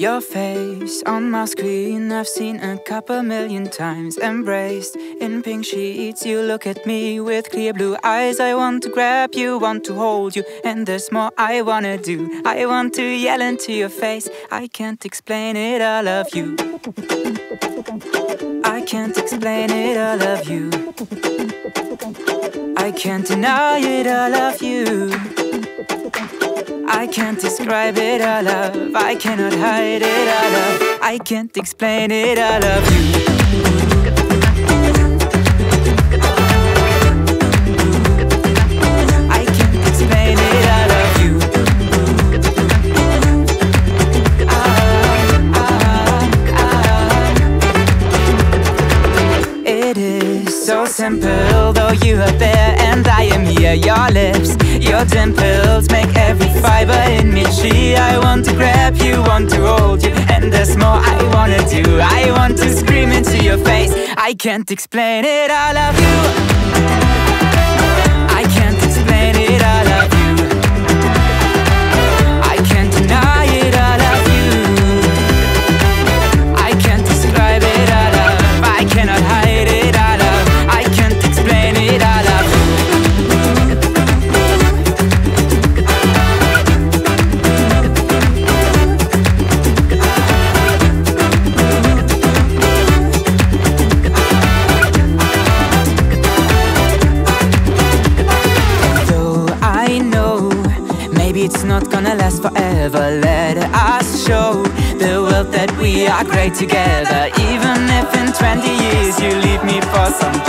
Your face on my screen, I've seen a couple million times. Embraced in pink sheets, you look at me with clear blue eyes. I want to grab you, want to hold you, and there's more I wanna do. I want to yell into your face. I can't explain it, I love you. I can't explain it, I love you. I can't deny it, I love you. I can't describe it, I love. I cannot hide it, I love. I can't explain it, I love you. I can't explain it, I love you. It is so simple, though you there and Your lips, your dimples make every fiber in me tree. I want to grab you, want to hold you, and there's more I wanna do. I want to scream into your face. I can't explain it, I love you. It's not gonna last forever. Let us show the world that we are great together. Even if in 20 years you leave me for somebody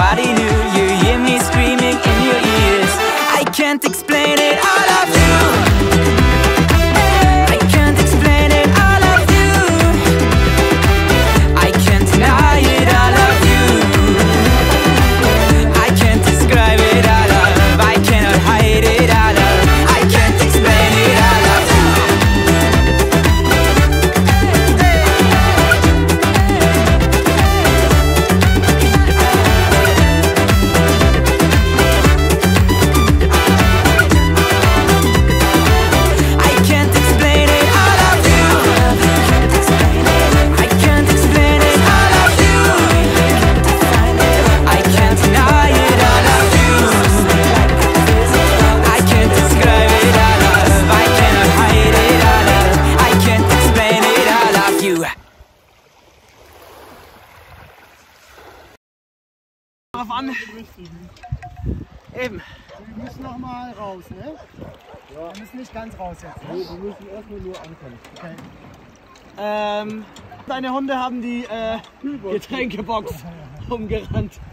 drauf an. Eben. Wir müssen noch mal raus, ne? Ja. Wir müssen nicht ganz raus jetzt. Ne? Nee, wir müssen erstmal nur ankommen. Okay. Ähm, deine Hunde haben die äh, Getränke Getränke